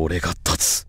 俺が立つ。